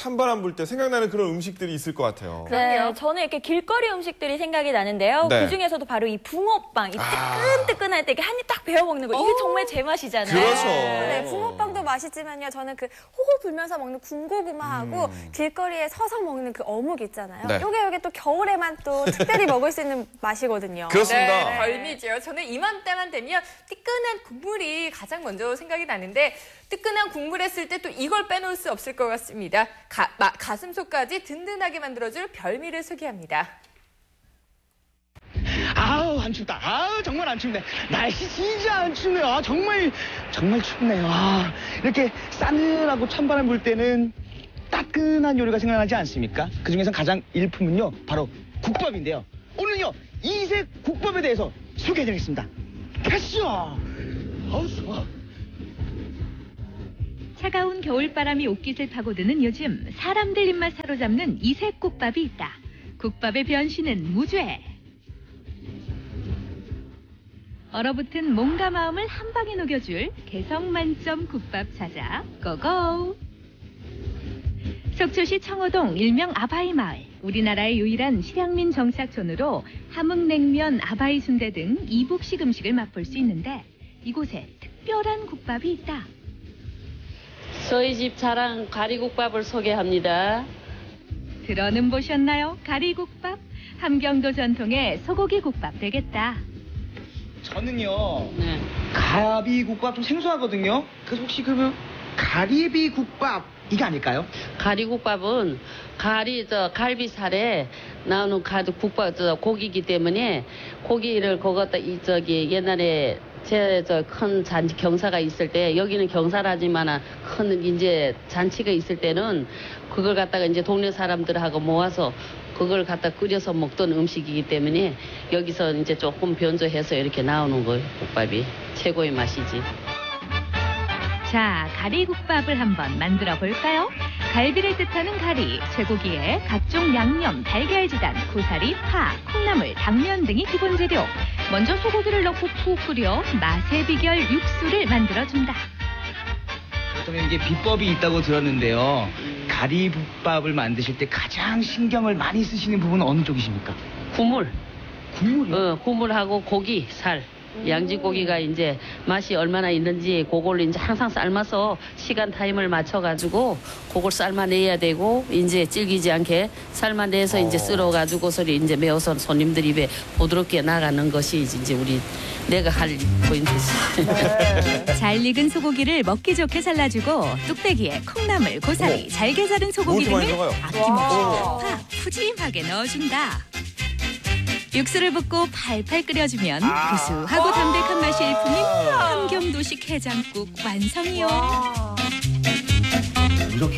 찬바람 불 때 생각나는 그런 음식들이 있을 것 같아요. 네, 저는 이렇게 길거리 음식들이 생각이 나는데요. 네. 그 중에서도 바로 이 붕어빵, 이 아. 뜨끈뜨끈할 때 이렇게 한 입 딱 베어 먹는 거, 이게 정말 제 맛이잖아요. 그렇죠. 네, 붕어빵도 맛있지만요. 저는 그 호호 불면서 먹는 군고구마하고 길거리에 서서 먹는 그 어묵 있잖아요. 음. 네. 요게 요게 또 겨울에만 또 특별히 먹을 수 있는 맛이거든요. 그렇습니다. 네, 별미죠. 저는 이맘때만 되면 뜨끈한 국물이 가장 먼저 생각이 나는데 뜨끈한 국물 했을 때 또 이걸 빼놓을 수 없을 것 같습니다. 가, 마- 가슴속까지 든든하게 만들어줄 별미를 소개합니다. 아우 안 춥다. 아우 정말 안 춥네. 날씨 진짜 안 춥네요. 아, 정말 정말 춥네요. 아, 이렇게 싸늘하고 찬바람 불 때는 따끈한 요리가 생각나지 않습니까? 그 중에서 가장 일품은요 바로 국밥인데요. 오늘은요 이색 국밥에 대해서 소개해드리겠습니다. 가시죠. 아우 좋아. 차가운 겨울바람이 옷깃을 파고드는 요즘 사람들 입맛 사로잡는 이색 국밥이 있다. 국밥의 변신은 무죄. 얼어붙은 몸과 마음을 한 방에 녹여줄 개성 만점 국밥 찾아 고고! 속초시 청호동 일명 아바이 마을. 우리나라의 유일한 실향민 정착촌으로 함흥냉면, 아바이 순대 등 이북식 음식을 맛볼 수 있는데 이곳에 특별한 국밥이 있다. 저희 집 자랑 가리국밥을 소개합니다. 들어는 보셨나요? 가리국밥? 함경도 전통의 소고기 국밥 되겠다. 저는요 네. 가비 국밥 좀 생소하거든요. 그래서 혹시 그 가리비 국밥 이게 아닐까요? 가리국밥은 가리 저 갈비살에 나오는 가리 국밥 저 고기이기 때문에 고기를 거기다 이 저기 옛날에 제 저 큰 잔치 경사가 있을 때 여기는 경사라지만 큰 이제 잔치가 있을 때는 그걸 갖다가 이제 동네 사람들하고 모아서 그걸 갖다 끓여서 먹던 음식이기 때문에 여기서 이제 조금 변조해서 이렇게 나오는 거예요 국밥이 최고의 맛이지. 자, 가리국밥을 한번 만들어 볼까요? 갈비를 뜻하는 가리, 쇠고기에 각종 양념, 달걀 지단, 고사리, 파, 콩나물, 당면 등이 기본 재료. 먼저 소고기를 넣고 푹 끓여 맛의 비결 육수를 만들어준다. 저는 이게 비법이 있다고 들었는데요. 가리국밥을 만드실 때 가장 신경을 많이 쓰시는 부분은 어느 쪽이십니까? 국물. 국물이요? 어, 국물하고 고기, 살. 양지고기가 이제 맛이 얼마나 있는지 그걸 이제 항상 삶아서 시간 타임을 맞춰가지고 그걸 삶아내야 되고 이제 질기지 않게 삶아내서 이제 썰어가지고서 이제 매워서 손님들 입에 부드럽게 나가는 것이 이제 우리 내가 할 포인트지. 잘 익은 소고기를 먹기 좋게 잘라주고 뚝배기에 콩나물, 고사리, 잘게 자른 소고기 등을? 아낌없이 파 푸짐하게 넣어준다. 육수를 붓고 팔팔 끓여주면 아. 구수하고 담백한 맛이 일품인 함경도식 해장국 완성이요.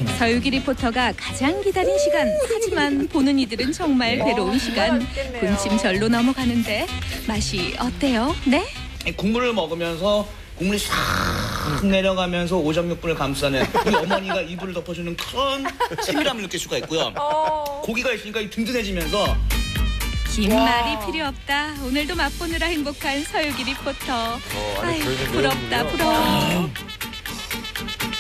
나 서유기 리포터가 가장 기다린 시간. 하지만 보는 이들은 정말 괴로운 시간. 군침 절로 넘어가는데 맛이 어때요? 네? 국물을 먹으면서 국물이 싹 내려가면서 오정육분을 감싸는 우리 어머니가 이불을 덮어주는 큰 치밀함을 느낄 수가 있고요. 고기가 있으니까 든든해지면서 긴 말이 필요 없다. 오늘도 맛보느라 행복한 서유기 리포터. 어, 안에 아유, 부럽다. 부러워.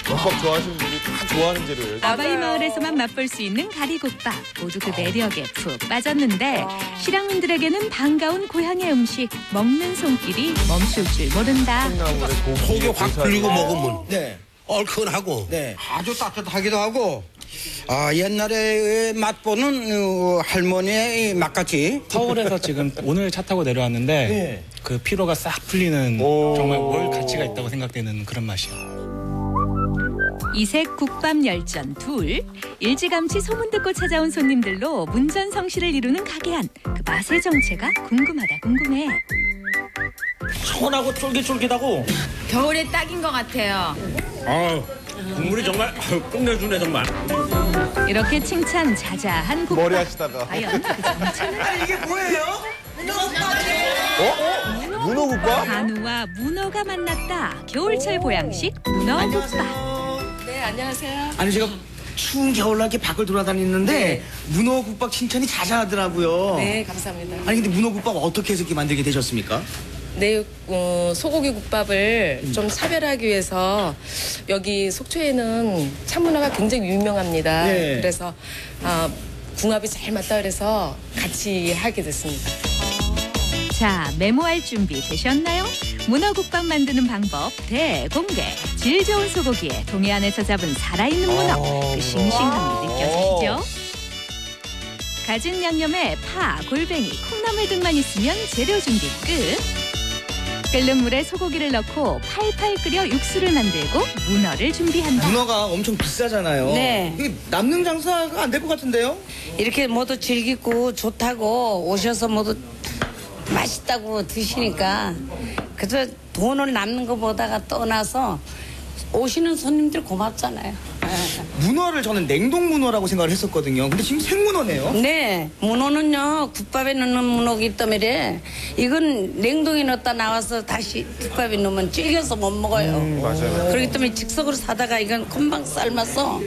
국밥 좋아하시는 분들이 다 좋아하는 재료예요. 아바이 마을에서만 맛볼 수 있는 가리국밥. 모두 그 매력에 푹 빠졌는데 실향민들에게는 반가운 고향의 음식. 먹는 손길이 멈출 줄 모른다. 콩나물에 고기, 속이 확 고사리. 풀리고 먹으면 네. 얼큰하고 네. 아주 따뜻하기도 하고 아 옛날에 맛보는 어, 할머니의 이 맛같이 서울에서 지금 오늘 차 타고 내려왔는데 네. 그 피로가 싹 풀리는 오. 정말 뭘 가치가 있다고 생각되는 그런 맛이요. 이색 국밥 열전 둘. 일찌감치 소문 듣고 찾아온 손님들로 문전성시를 이루는 가게 안. 그 맛의 정체가 궁금하다 궁금해. 시원하고 쫄깃쫄깃하고 겨울에 딱인 것 같아요. 아 국물이 정말 아유, 끝내주네 정말 이렇게 칭찬 자자한 국밥. 머리 하시다가. 과연 그 정체는 이게 뭐예요? 어? 문어 국밥? 한우와 문어가 만났다. 겨울철 보양식 문어 국밥. 네, 안녕하세요. 아니 제가 추운 겨울날 이렇게 밖을 돌아다니는데 문어 국밥 칭찬이 자자하더라고요. 네, 감사합니다. 아니 근데 문어 국밥 어떻게 해서 이렇게 만들게 되셨습니까? 내 어, 소고기 국밥을 좀 차별하기 위해서 여기 속초에는 참문화가 굉장히 유명합니다. 네. 그래서 아, 궁합이 잘 맞다 그래서 같이 하게 됐습니다. 자, 메모할 준비 되셨나요? 문어국밥 만드는 방법 대공개. 질 좋은 소고기에 동해안에서 잡은 살아있는 문어. 그 싱싱함이 느껴지시죠? 가진 양념에 파, 골뱅이, 콩나물 등만 있으면 재료 준비 끝. 끓는 물에 소고기를 넣고 팔팔 끓여 육수를 만들고 문어를 준비한다. 문어가 엄청 비싸잖아요. 네. 이게 남는 장사가 안 될 것 같은데요? 이렇게 모두 즐기고 좋다고 오셔서 모두 맛있다고 드시니까 그래서 돈을 남는 것보다가 떠나서 오시는 손님들 고맙잖아요. 문어를 저는 냉동 문어라고 생각을 했었거든요. 근데 지금 생문어네요. 네, 문어는요 국밥에 넣는 문어기 때문에 이건 냉동에 넣었다 나와서 다시 국밥에 넣으면 질겨서 못 먹어요. 맞아요. 그렇기 때문에 즉석으로 사다가 이건 금방 삶아서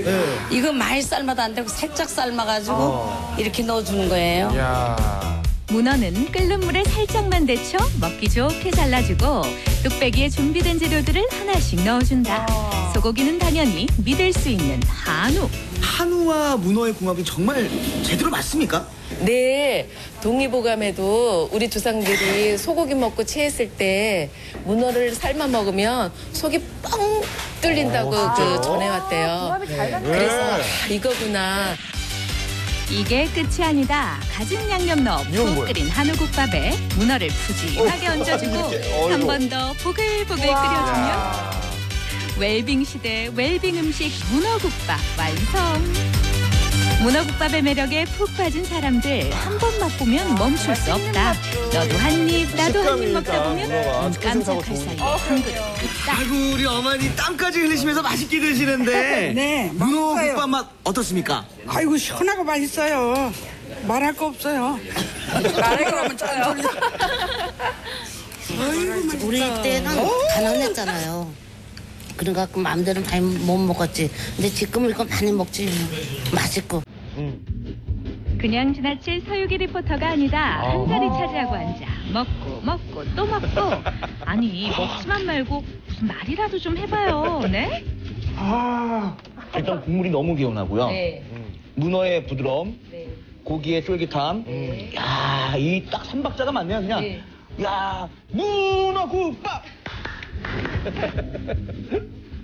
이거 많이 삶아도 안 되고 살짝 삶아가지고 이렇게 넣어주는 거예요. 야. 문어는 끓는 물에 살짝만 데쳐 먹기 좋게 잘라주고 뚝배기에 준비된 재료들을 하나씩 넣어준다. 소고기는 당연히 믿을 수 있는 한우. 한우와 문어의 궁합이 정말 제대로 맞습니까? 네, 동의보감에도 우리 조상들이 소고기 먹고 체했을 때 문어를 삶아 먹으면 속이 뻥 뚫린다고 그 전해왔대요. 그래서 아, 이거구나. 이게 끝이 아니다. 가진 양념 넣어 이건 푹 뭐야? 끓인 한우국밥에 문어를 푸짐하게 얹어주고 어이구. 한 번 더 보글보글 끓여주면 웰빙 시대 웰빙 음식 문어국밥 완성. 문어국밥의 매력에 푹 빠진 사람들 한 번 맛보면 멈출 수 없다. 너도 한 입, 나도 한 입 먹다 보면 눈 깜짝할 사이에. 한 그릇 있다. 아이고 우리 어머니 땀까지 흘리시면서 맛있게 드시는데 네, 문어 맛있어요. 국밥 맛 어떻습니까? 아이고 시원하고 맛있어요. 말할 거 없어요. 말하면 짠소리. 우리 때는 가난했잖아요. 그러니까 그 마음대로 많이 못 먹었지. 근데 지금은 이거 많이 먹지. 맛있고. 그냥 지나칠 서유기 리포터가 아니다. 한 자리 차지하고 앉아. 먹고 먹고 또 먹고. 아니 먹지만 말고 무슨 말이라도 좀 해봐요. 네? 아 일단 국물이 너무 개운하고요. 네. 문어의 부드러움, 네. 고기의 쫄깃함. 야, 이 딱 삼박자가 맞네요, 그냥. 네. 야, 문어 국밥.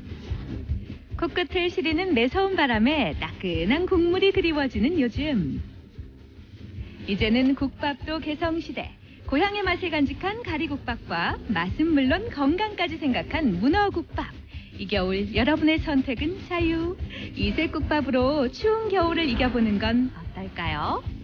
코끝을 시리는 매서운 바람에 따끈한 국물이 그리워지는 요즘. 이제는 국밥도 개성시대. 고향의 맛을 간직한 가리국밥과 맛은 물론 건강까지 생각한 문어국밥. 이 겨울 여러분의 선택은 자유. 이색 국밥으로 추운 겨울을 이겨보는 건 어떨까요?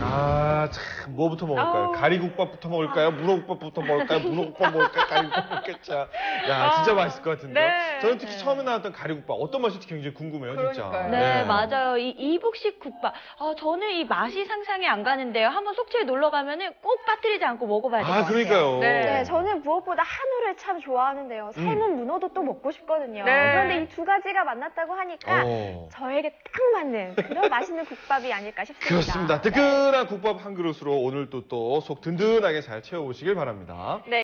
아, 참, 뭐부터 먹을까요? 가리국밥부터 먹을까요? 문어국밥부터 먹을까요? 문어국밥 먹을까요? 가리국밥 먹겠자. 야, 진짜 맛있을 것 같은데. 네. 저는 특히 처음에 나왔던 가리국밥 어떤 맛일지 굉장히 궁금해요, 진짜. 그러니까요. 네, 맞아요. 이 이북식 국밥. 아, 저는 이 맛이 상상이 안 가는데요. 한번 속초에 놀러 가면은 꼭 빠뜨리지 않고 먹어봐야 될 것 아, 같아요. 그러니까요. 네. 네, 저는 무엇보다 한우를 참 좋아하는데요. 삶은 문어도 또 먹고 싶거든요. 네. 그런데 이 두 가지가 만났다고 하니까 어. 저에게 딱 맞는 그런 맛있는 국밥이 아닐까 싶습니다. 그렇습니다. 뜨끈 한 국밥 한 그릇으로 오늘도 또 속 든든하게 잘 채워보시길 바랍니다. 네.